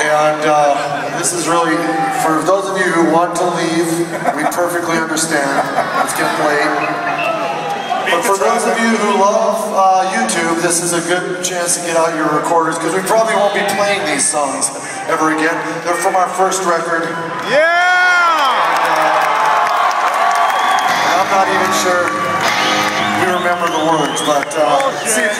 And uh, this is really, for those of you who want to leave, we perfectly understand. It's getting late. But for those of you who love uh, YouTube, this is a good chance to get out your recorders because we probably won't be playing these songs ever again. They're from our first record. Yeah! And I'm not even sure we remember the words, but uh, see if you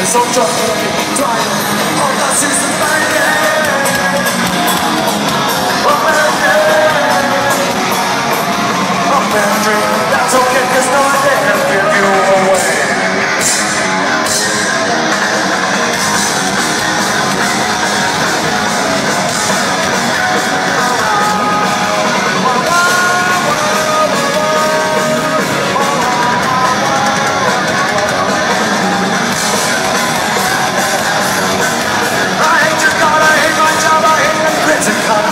Just American That's okay,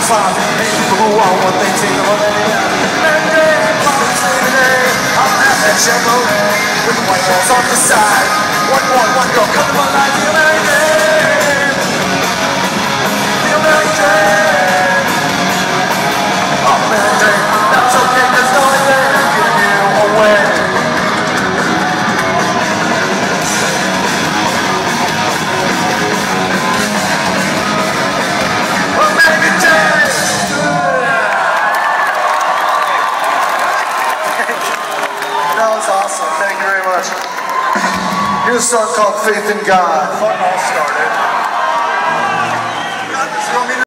I hate people who want what they take the money. And day, Father's Day today, I'll have that Chevrolet with the white walls on the side. One boy, one girl, come much. Here's a song called Faith in God.